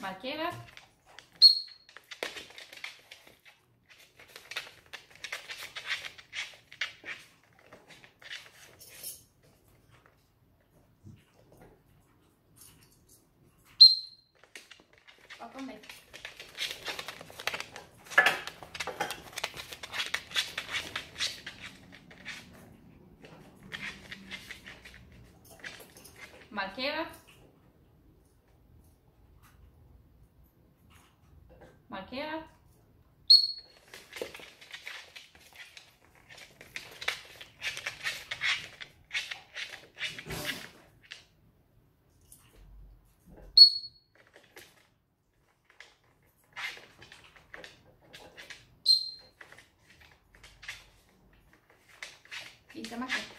Marqueira. Ó, também. Marqueira. Marqueira. Isso é marqueira.